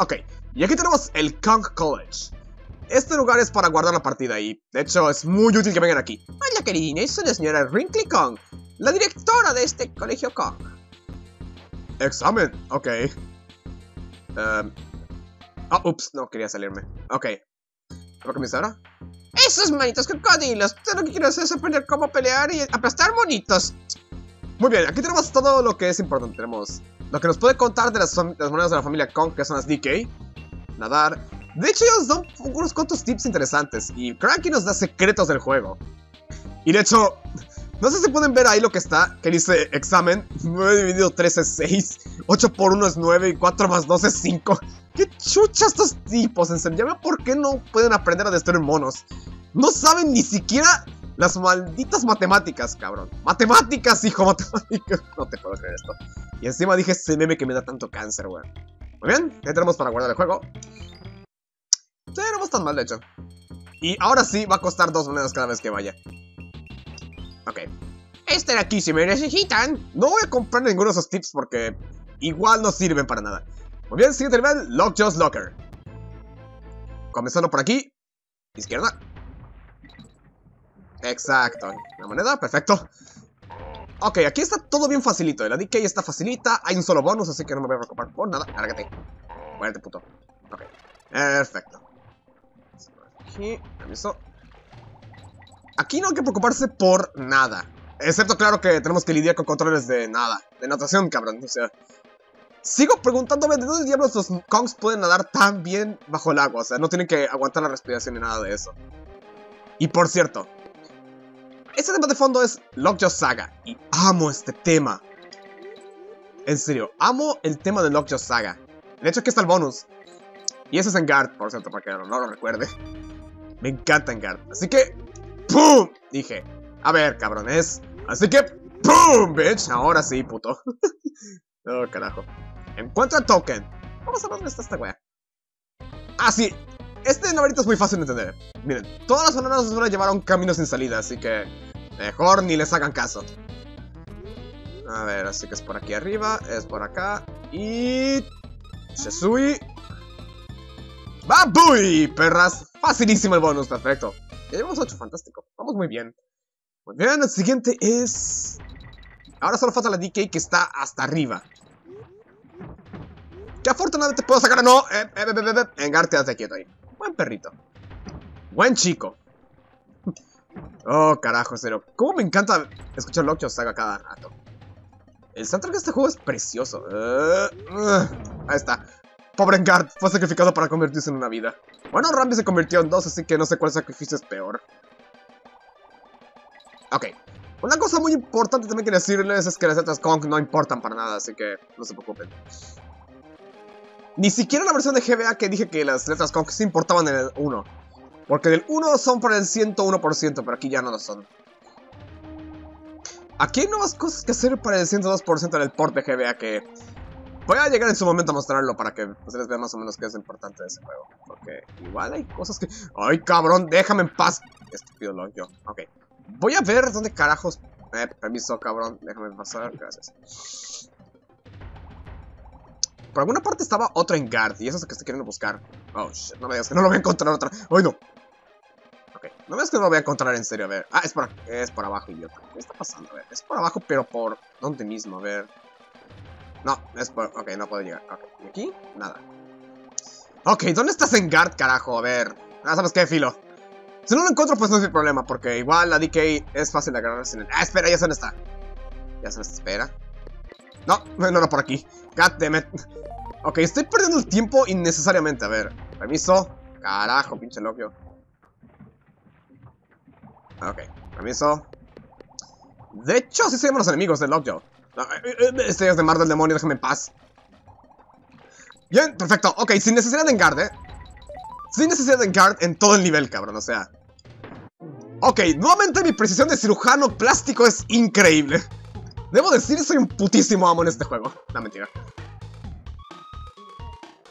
Ok, y aquí tenemos el Kong College. Este lugar es para guardar la partida y, de hecho, es muy útil que vengan aquí. Hola, querida, soy la señora Wrinkly Kong, la directora de este colegio Kong. Examen, ok. Um, oh, ups, no quería salirme. Ok. ¿Cómo comienza ahora? Esos manitos cocodrilos, todo lo que quiero hacer es aprender cómo pelear y aplastar monitos. Muy bien, aquí tenemos todo lo que es importante. Tenemos lo que nos puede contar de las, las monedas de la familia Kong, que son las DK. Nadar. De hecho, ellos dan unos cuantos tips interesantes. Y Cranky nos da secretos del juego. Y de hecho, no sé si pueden ver ahí lo que está, que dice examen. 9 dividido 3 es 6. 8 por 1 es 9 y 4 más 2 es 5. ¡Qué chucha estos tipos! En serio, por qué no pueden aprender a destruir monos. No saben ni siquiera las malditas matemáticas, cabrón. Matemáticas, hijo, matemáticas. No te puedo creer esto. Y encima dije ese meme que me da tanto cáncer, weón. Muy bien, ya tenemos para guardar el juego. Sí, no es tan mal, de hecho. Y ahora sí va a costar dos monedas cada vez que vaya. Ok. Este de aquí, si me necesitan. No voy a comprar ninguno de esos tips porque igual no sirven para nada. Muy bien, siguiente nivel, Lockjaw's Locker. Comenzando por aquí. Izquierda. Exacto. La moneda, perfecto. Ok, aquí está todo bien facilito. La DK está facilita. Hay un solo bonus, así que no me voy a preocupar por nada. Lárgate. Muérete, puto. Ok. Perfecto. Aquí, permiso. Aquí no hay que preocuparse por nada. Excepto, claro, que tenemos que lidiar con controles de nada. De natación, cabrón. O sea... Sigo preguntándome de dónde diablos los Kongs pueden nadar tan bien bajo el agua. O sea, no tienen que aguantar la respiración ni nada de eso. Y por cierto, este tema de fondo es Lockjaw Saga. Y amo este tema. En serio, amo el tema de Lockjaw Saga. De hecho, aquí está el bonus. Y ese es en Guard, por cierto, para que no, lo recuerde. Me encanta en Guard. Así que, ¡pum! Dije, a ver, cabrones. Así que, ¡pum! Bitch. Ahora sí, puto. oh, carajo. Encuentra el token. Vamos a ver dónde está esta wea. Ah, sí. Este navarito es muy fácil de entender. Miren, todas las bananas a un camino sin salida, así que mejor ni les hagan caso. A ver, así que es por aquí arriba, es por acá. Y... Shesui. ¡Babui! Perras. Facilísimo el bonus, perfecto. Ya llevamos 8, fantástico. Vamos muy bien. Muy bien, el siguiente es... Ahora solo falta la DK que está hasta arriba. Que afortunadamente puedo sacar a no. Eh, eh, eh, eh, eh. Engar, quédate quieto ahí. Buen perrito. Buen chico. Oh, carajo, cero. Cómo me encanta escuchar Lockjaw Saga cada rato. El soundtrack de este juego es precioso. Uh, ahí está. Pobre Engard, fue sacrificado para convertirse en una vida. Bueno, Rambi se convirtió en dos, así que no sé cuál sacrificio es peor. Ok. Una cosa muy importante también que decirles es que las letras Kong no importan para nada, así que no se preocupen. Ni siquiera la versión de GBA que dije que las letras Kong sí importaban en el 1. Porque del 1 son por el 101%, pero aquí ya no lo son. Aquí hay nuevas cosas que hacer para el 102% en el port de GBA que... Voy a llegar en su momento a mostrarlo para que ustedes vean más o menos qué es importante de ese juego. Porque igual hay cosas que... ¡Ay, cabrón! ¡Déjame en paz! Estúpido yo. Ok. Voy a ver dónde carajos... Eh, permiso, cabrón. Déjame pasar. Gracias. Por alguna parte estaba otro en Guard y eso es lo que estoy queriendo buscar. Oh, shit. No me digas que no lo voy a encontrar otra... ¡Ay, no! No digas que no lo voy a encontrar en serio. A ver. Ah, es por, es por abajo, idiota. ¿Qué está pasando? A ver. Es por abajo, pero por... ¿Dónde mismo? A ver... No, es por... Ok, no puedo llegar. Ok, ¿y aquí? Nada. Ok, ¿dónde estás en guard, carajo? A ver. Ah, ¿sabes qué, filo? Si no lo encuentro, pues no es mi problema, porque igual la DK es fácil de agarrar sin el... Ah, espera, ya se dónde está. Ya se espera. No, no era por aquí. God damn it. Ok, estoy perdiendo el tiempo innecesariamente. A ver, permiso. Carajo, pinche loquio. Ok, permiso. De hecho, así se los enemigos de Lockjaw. Estrellas de mar del demonio, déjame en paz. Bien, perfecto. Ok, sin necesidad de enguard, ¿eh? Sin necesidad de enguard en todo el nivel, cabrón, o sea. Ok, nuevamente mi precisión de cirujano plástico es increíble. Debo decir, soy un putísimo amo en este juego. No, mentira.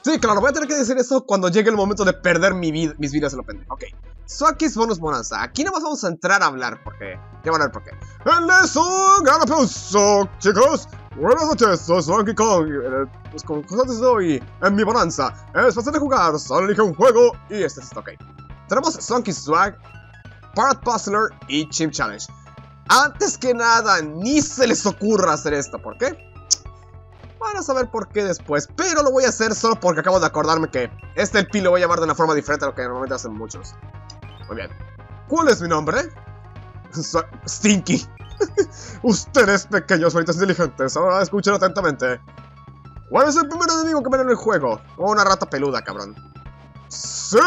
Sí, claro, voy a tener que decir eso cuando llegue el momento de perder mi vid mis vidas en lo pendejo. Ok. Suaki's Bonus Bonanza. Aquí no vamos a entrar a hablar porque... Ya van a ver por qué. ¡Él es un gran aplauso, chicos! Buenas noches, soy Donkey Kong. Pues con cosas de hoy, en mi bonanza. Es fácil de jugar, solo elige un juego y este es ok. Tenemos Swanky Swag, Parrot Puzzler y Chimp Challenge. Antes que nada, ni se les ocurra hacer esto. ¿Por qué? Van a saber por qué después, pero lo voy a hacer solo porque acabo de acordarme que este el pi lo voy a llamar de una forma diferente a lo que normalmente hacen muchos. Muy bien. ¿Cuál es mi nombre? Stinky. Ustedes, pequeños bonitos inteligentes, ahora escuchen atentamente. ¿Cuál es el primer enemigo que ven en el juego? O una rata peluda, cabrón. Sí,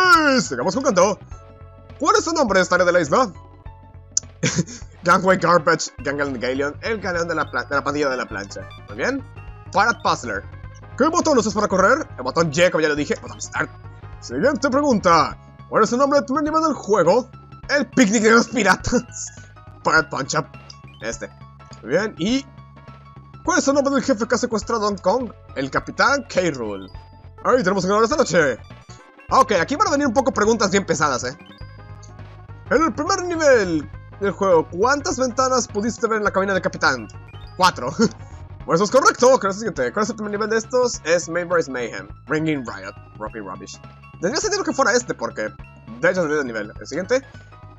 sigamos jugando. ¿Cuál es su nombre, esta área de la isla? Gangway Garbage, Gangle Galeon, el galeón de la, de la pandilla de la plancha. Muy bien. Parrot Puzzler. ¿Qué botón usas para correr? El botón Y, como ya lo dije. Botón. Siguiente pregunta. ¿Cuál es el nombre del primer nivel del juego? El picnic de los piratas. Parrot Punch Up. Este. Muy bien. ¿Y cuál es el nombre del jefe que ha secuestrado a Hong Kong? El Capitán K-Rule. Ahí tenemos que ganar esta noche. Ok, aquí van a venir un poco preguntas bien pesadas, ¿eh? En el primer nivel, del juego. ¿Cuántas ventanas pudiste ver en la cabina del capitán? Cuatro. Pues eso es correcto. ¿Cuál es el siguiente? ¿Cuál es el primer nivel de estos? Es Main Mayhem. Ringing Riot. Rocky Rubbish. Tendría sentido que fuera este porque... De hecho, es el nivel. El siguiente.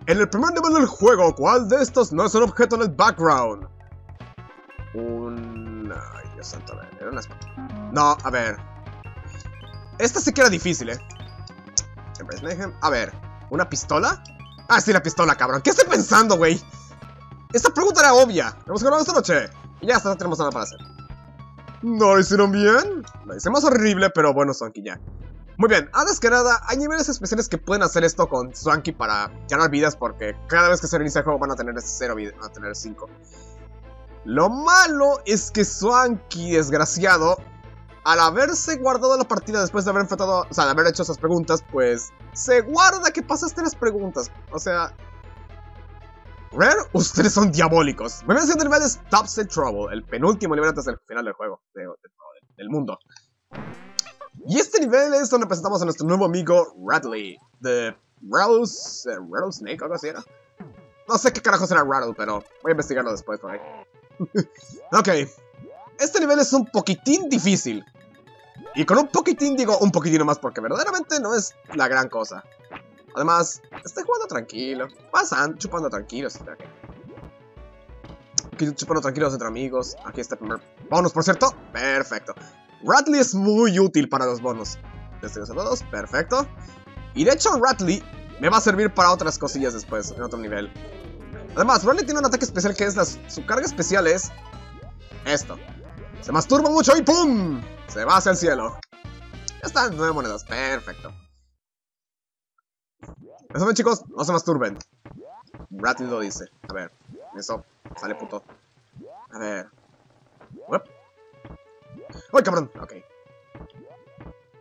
En el primer nivel del juego, ¿cuál de estos no es un objeto en el background? Un... Ay, Dios santo, a. Era una... No, a ver. Esta sí que era difícil, ¿eh? Mayhem. A ver. ¿Una pistola? Ah, sí, la pistola, cabrón. ¿Qué estoy pensando, güey? Esta pregunta era obvia. Hemos ganado esta noche. Ya está, tenemos nada para hacer. ¿No lo hicieron bien? Lo hicimos horrible, pero bueno, Swanky ya. Muy bien, antes que nada, hay niveles especiales que pueden hacer esto con Swanky para ganar vidas, porque cada vez que se reinicia el juego van a tener 0 vidas, van a tener 5. Lo malo es que Swanky, desgraciado, al haberse guardado la partida después de haber enfrentado, o sea, de haber hecho esas preguntas, pues se guarda que pasaste las preguntas. O sea, Rare, ustedes son diabólicos. Me a el es Topsy Trouble, el penúltimo nivel antes del final del juego, del mundo. Y este nivel es donde presentamos a nuestro nuevo amigo Radley, de Rattle, uh, Rattle Snake, algo así era. No sé qué carajo será Rattle, pero voy a investigarlo después por ahí. ok, este nivel es un poquitín difícil. Y con un poquitín digo un poquitín más porque verdaderamente no es la gran cosa. Además, estoy jugando tranquilo, pasan, chupando tranquilos. Aquí chupando tranquilos entre amigos. Aquí está el primer bonus, por cierto. Perfecto. Ratley es muy útil para los bonos. Este dos, perfecto. Y de hecho, Ratley me va a servir para otras cosillas después, en otro nivel. Además, Ratley tiene un ataque especial que es su carga especial es esto. Se masturba mucho y ¡pum! Se va hacia el cielo. Ya están, nueve monedas. Perfecto. Eso ven, chicos, no se masturben. Bradley lo dice. A ver, eso, sale puto. A ver. ¡Ay, cabrón! Ok.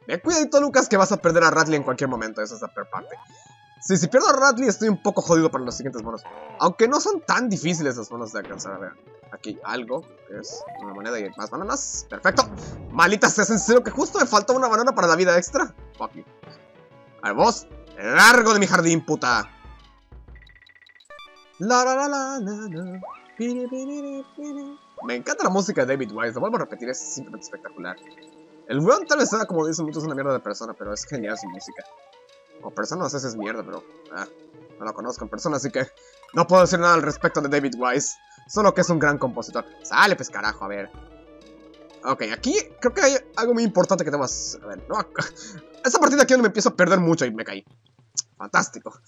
Bien, cuidadito, Lucas, que vas a perder a Radley en cualquier momento. Esa es la peor parte. Sí, si pierdo a Radley, estoy un poco jodido para los siguientes monos. Aunque no son tan difíciles los monos de alcanzar. A ver, aquí algo. Es una moneda y más bananas. Perfecto. Malita sea, en serio que justo me faltó una banana para la vida extra. Fuck you. A vos. Largo de mi jardín, puta. Me encanta la música de David Wise, lo vuelvo a repetir, es simplemente espectacular. El weón tal vez sea, como dicen muchos, una mierda de persona, pero es genial su música. O persona, no sé si es mierda, pero... Ah, no lo conozco en persona, así que... No puedo decir nada al respecto de David Wise. Solo que es un gran compositor. Sale, pues carajo, a ver. Ok, aquí creo que hay algo muy importante que tenemos... A ver, no... Esta partida aquí donde me empiezo a perder mucho y me caí. Fantástico.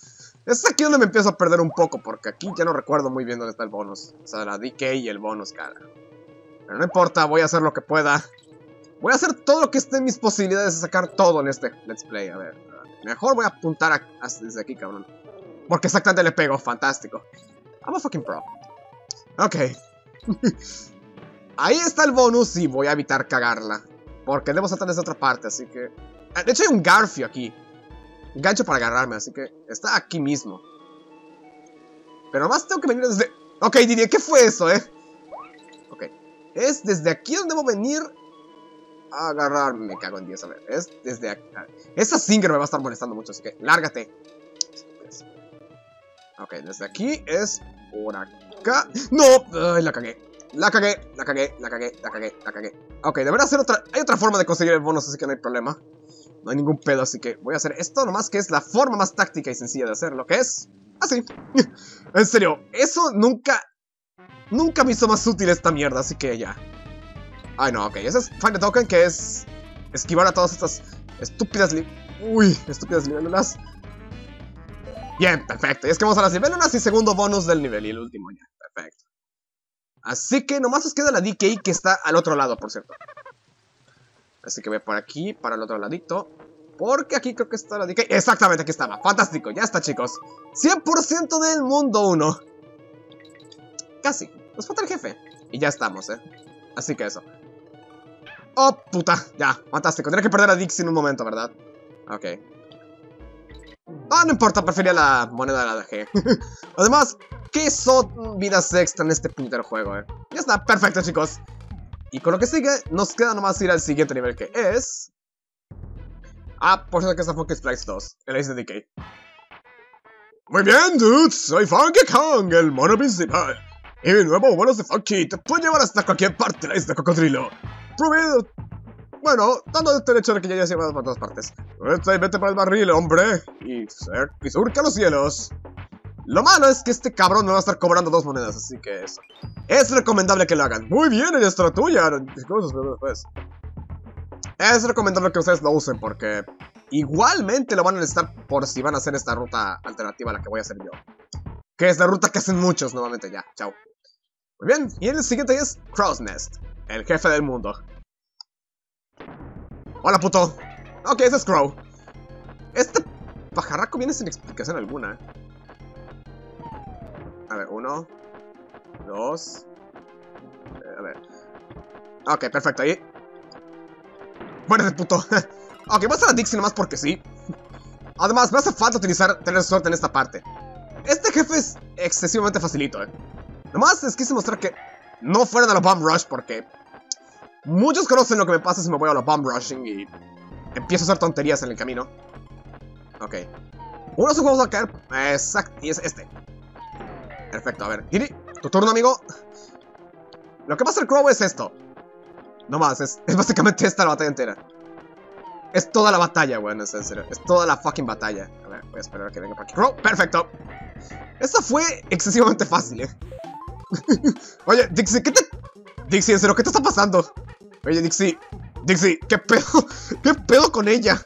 Es aquí donde me empiezo a perder un poco, porque aquí ya no recuerdo muy bien dónde está el bonus. O sea, la DK y el bonus, cara. Pero no importa, voy a hacer lo que pueda. Voy a hacer todo lo que esté en mis posibilidades de sacar todo en este Let's Play. A ver, mejor voy a apuntar desde aquí, cabrón. Porque exactamente le pego, fantástico. I'm a fucking pro. Ok. Ahí está el bonus y voy a evitar cagarla. Porque debo saltar desde otra parte, así que... De hecho hay un Garfio aquí gancho para agarrarme, así que está aquí mismo. Pero más tengo que venir desde... Ok, diría, ¿qué fue eso, eh? Ok. Es desde aquí donde debo venir a agarrarme. Me cago en 10, a ver. Es desde aquí. Esa Singer me va a estar molestando mucho, así que lárgate. Ok, desde aquí es por acá. ¡No! ¡Ay, la cagué! La cagué, la cagué, la cagué, la cagué, la cagué. Ok, deberá ser otra... Hay otra forma de conseguir el bonus, así que no hay problema. No hay ningún pedo, así que voy a hacer esto nomás que es la forma más táctica y sencilla de hacerlo, que es... Así. en serio, eso nunca... Nunca me hizo más útil esta mierda, así que ya. Ay, no, ok. Ese es the Token, que es... Esquivar a todas estas estúpidas... Li Uy, estúpidas libélulas. Bien, perfecto. Y es que vamos a las libélulas y segundo bonus del nivel. Y el último ya. Perfecto. Así que nomás os queda la DK que está al otro lado, por cierto. Así que voy por aquí, para el otro ladito. Porque aquí creo que está la DK. Exactamente, aquí estaba. Fantástico, ya está, chicos. 100% del mundo 1. Casi. Nos falta el jefe. Y ya estamos, ¿eh? Así que eso. Oh, puta. Ya, fantástico. Tendré que perder a Dixie en un momento, ¿verdad? Ok. Ah, no importa, prefería la moneda de la G. Además, ¿qué son vidas extra en este puntero juego, eh? Ya está, perfecto, chicos. Y con lo que sigue, nos queda nomás ir al siguiente nivel, que es... Ah, por cierto que es Funky Splice 2, el Ace de DK. Muy bien, dudes, soy Funky Kong, el mono principal. Y mi nuevo bonus de Funky te puede llevar hasta cualquier parte de la isla Cocodrilo. Prohibido bueno, dando el hecho de que ya haya llevado por todas partes. Vete, vete para el barril, hombre. Y, y surca los cielos. Lo malo es que este cabrón me va a estar cobrando dos monedas, así que eso. Es recomendable que lo hagan. Muy bien, ella es. Pues. Es recomendable que ustedes lo usen porque igualmente lo van a necesitar por si van a hacer esta ruta alternativa a la que voy a hacer yo. Que es la ruta que hacen muchos nuevamente ya. Chao. Muy bien, y el siguiente es Crow's Nest, el jefe del mundo. Hola, puto. Ok, ese es Crow. Este pajarraco viene sin explicación alguna. A ver, uno. Dos. Eh, a ver. Ok, perfecto, ahí. Muérete, puto. ok, voy a hacer a Dixie nomás porque sí. Además, me hace falta utilizar tener suerte en esta parte. Este jefe es excesivamente facilito, eh. Nomás les quise mostrar que no fuera de la Bomb Rush porque Muchos conocen lo que me pasa si me voy a la bomb rushing y empiezo a hacer tonterías en el camino. Ok. Uno se vamos a caer. Exacto. Y es este. Perfecto, a ver. Giri, tu turno, amigo. Lo que pasa el Crow es esto. No más, es, básicamente esta la batalla entera. Es toda la batalla, bueno, es en serio. Es toda la fucking batalla. A ver, voy a esperar a que venga por aquí. Crow, perfecto. Esto fue excesivamente fácil, eh. Oye, Dixie, ¿qué te Dixie, en serio, ¿qué te está pasando? Oye, Dixie. Dixie, ¿qué pedo? ¿Qué pedo con ella?